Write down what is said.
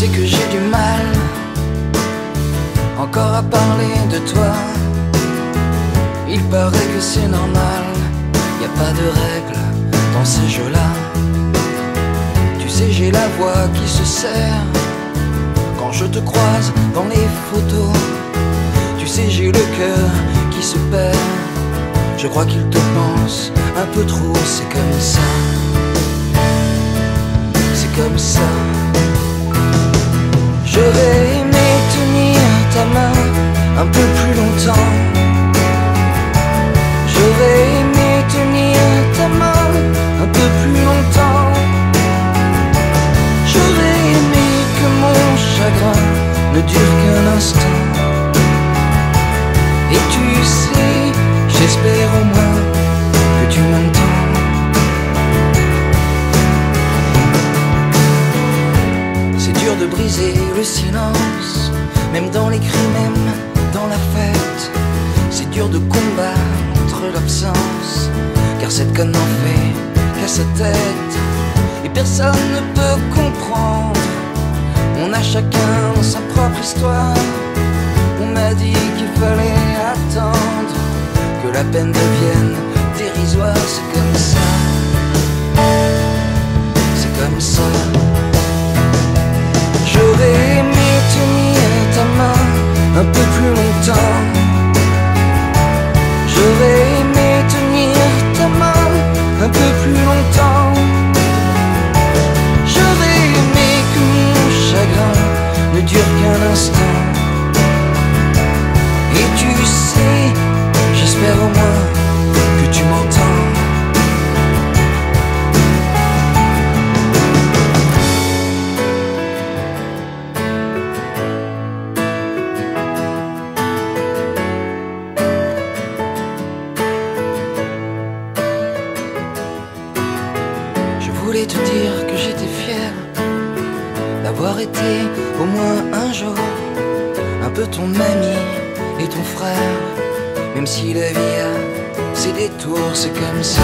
sais que j'ai du mal encore à parler de toi. Il paraît que c'est normal, y a pas de règles dans ces jeux-là. Tu sais, j'ai la voix qui se serre quand je te croise dans les photos. Tu sais, j'ai le cœur qui se perd. Je crois qu'il te pense un peu trop, c'est comme ça. C'est comme ça. Un peu plus longtemps. J'aurais aimé tenir ta main un peu plus longtemps. J'aurais aimé que mon chagrin ne dure qu'un instant. Et tu sais, j'espère au moins que tu m'entends. C'est dur de briser le silence, même dans les cris, même dans la fête. C'est dur de combattre l'absence, car cette conne n'en fait qu'à sa tête. Et personne ne peut comprendre. On a chacun sa propre histoire. On m'a dit qu'il fallait attendre que la peine devienne dérisoire. C'est comme ça. Voulais te dire que j'étais fier d'avoir été au moins un jour un peu ton ami et ton frère, même si la vie a ses détours, c'est comme ça.